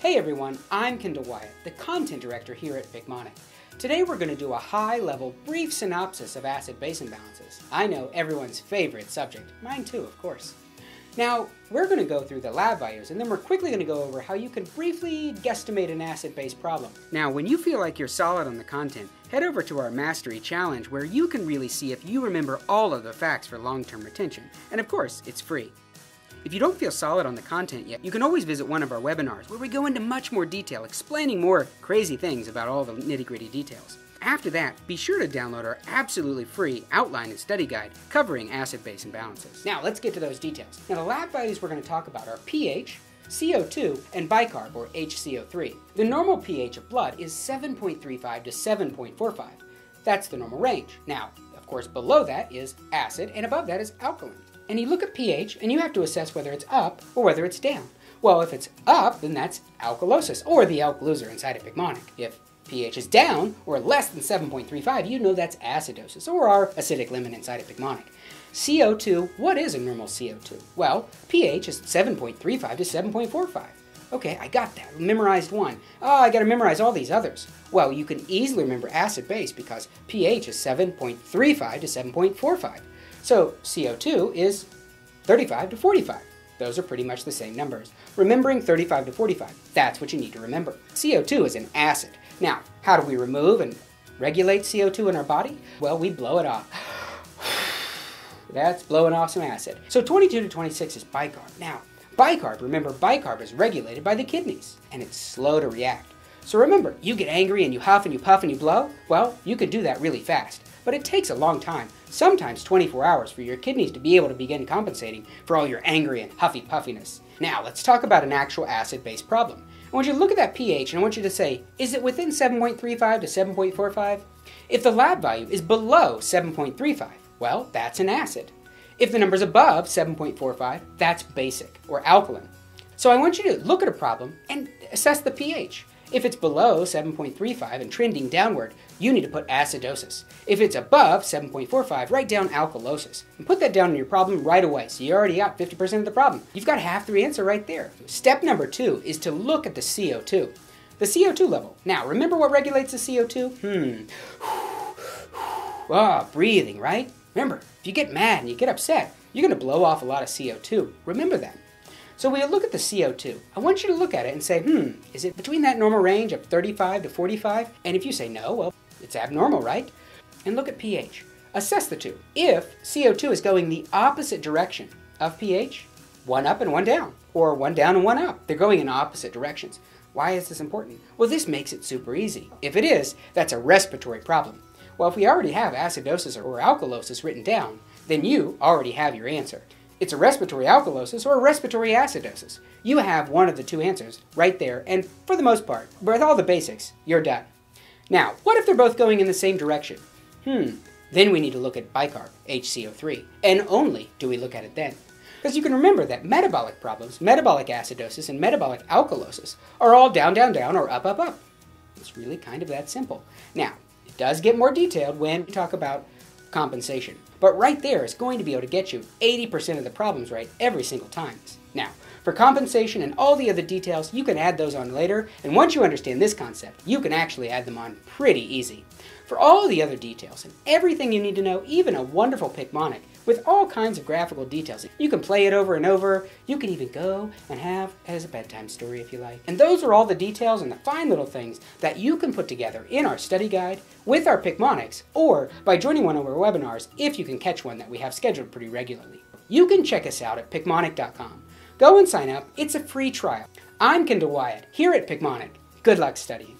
Hey everyone, I'm Kendall Wyatt, the content director here at Picmonic. Today we're going to do a high-level, brief synopsis of acid-base imbalances. I know everyone's favorite subject, mine too, of course. Now, we're going to go through the lab values, and then we're quickly going to go over how you can briefly guesstimate an acid-base problem. Now, when you feel like you're solid on the content, head over to our Mastery Challenge where you can really see if you remember all of the facts for long-term retention. And of course, it's free. If you don't feel solid on the content yet, you can always visit one of our webinars where we go into much more detail explaining more crazy things about all the nitty gritty details. After that, be sure to download our absolutely free outline and study guide covering acid base imbalances. Now let's get to those details. Now the lab values we're going to talk about are pH, CO2, and bicarb or HCO3. The normal pH of blood is 7.35 to 7.45. That's the normal range. Now, of course, below that is acid and above that is alkaline and you look at pH and you have to assess whether it's up or whether it's down. Well, if it's up, then that's alkalosis, or the alk loser inside of Picmonic. If pH is down, or less than 7.35, you know that's acidosis, or our acidic limit inside of Picmonic. CO2, what is a normal CO2? Well, pH is 7.35 to 7.45. Okay, I got that. Memorized one. Oh, I gotta memorize all these others. Well, you can easily remember acid base because pH is 7.35 to 7.45. So CO2 is 35 to 45. Those are pretty much the same numbers. Remembering 35 to 45, that's what you need to remember. CO2 is an acid. Now, how do we remove and regulate CO2 in our body? Well, we blow it off. That's blowing off some acid. So 22 to 26 is bicarb. Now, bicarb, remember bicarb is regulated by the kidneys, and it's slow to react. So remember, you get angry and you huff and you puff and you blow? Well, you can do that really fast but it takes a long time, sometimes 24 hours, for your kidneys to be able to begin compensating for all your angry and huffy puffiness. Now, let's talk about an actual acid base problem. I want you to look at that pH and I want you to say, is it within 7.35 to 7.45? If the lab value is below 7.35, well, that's an acid. If the number's above 7.45, that's basic or alkaline. So I want you to look at a problem and assess the pH. If it's below 7.35 and trending downward, you need to put acidosis. If it's above 7.45, write down alkalosis. And put that down in your problem right away, so you already got 50% of the problem. You've got half the answer right there. Step number two is to look at the CO2. The CO2 level. Now, remember what regulates the CO2? Hmm. Ah, oh, breathing, right? Remember, if you get mad and you get upset, you're going to blow off a lot of CO2. Remember that. So we look at the CO2. I want you to look at it and say, hmm, is it between that normal range of 35 to 45? And if you say no, well, it's abnormal, right? And look at pH. Assess the two. If CO2 is going the opposite direction of pH, one up and one down, or one down and one up, they're going in opposite directions. Why is this important? Well, this makes it super easy. If it is, that's a respiratory problem. Well, if we already have acidosis or alkalosis written down, then you already have your answer. It's a respiratory alkalosis or a respiratory acidosis. You have one of the two answers right there, and for the most part, with all the basics, you're done. Now, what if they're both going in the same direction? Hmm, then we need to look at bicarb, HCO3, and only do we look at it then. Because you can remember that metabolic problems, metabolic acidosis, and metabolic alkalosis are all down, down, down, or up, up, up. It's really kind of that simple. Now, does get more detailed when we talk about compensation. But right there is going to be able to get you 80% of the problems right every single time. Now, for compensation and all the other details, you can add those on later, and once you understand this concept, you can actually add them on pretty easy. For all the other details and everything you need to know, even a wonderful Picmonic, with all kinds of graphical details. You can play it over and over. You can even go and have as a bedtime story if you like. And those are all the details and the fine little things that you can put together in our study guide with our Picmonics or by joining one of our webinars if you can catch one that we have scheduled pretty regularly. You can check us out at picmonic.com. Go and sign up. It's a free trial. I'm Kendall Wyatt here at Picmonic. Good luck studying.